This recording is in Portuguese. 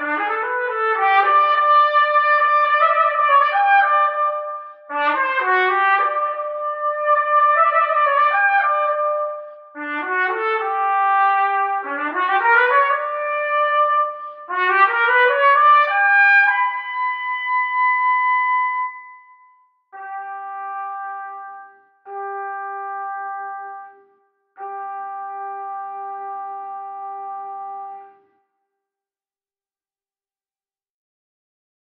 Música